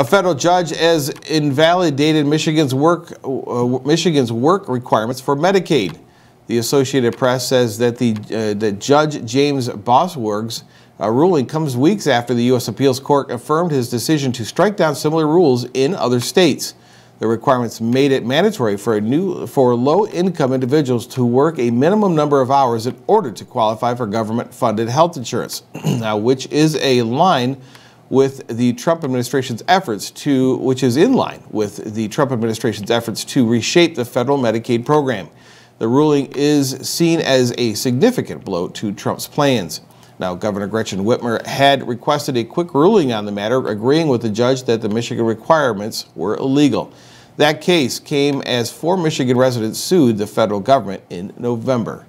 A federal judge has invalidated Michigan's work, uh, Michigan's work requirements for Medicaid. The Associated Press says that the uh, that Judge James Boasberg's uh, ruling comes weeks after the U.S. Appeals Court affirmed his decision to strike down similar rules in other states. The requirements made it mandatory for new for low-income individuals to work a minimum number of hours in order to qualify for government-funded health insurance, now, which is a line with the Trump administration's efforts to, which is in line with the Trump administration's efforts to reshape the federal Medicaid program. The ruling is seen as a significant blow to Trump's plans. Now, Governor Gretchen Whitmer had requested a quick ruling on the matter, agreeing with the judge that the Michigan requirements were illegal. That case came as four Michigan residents sued the federal government in November.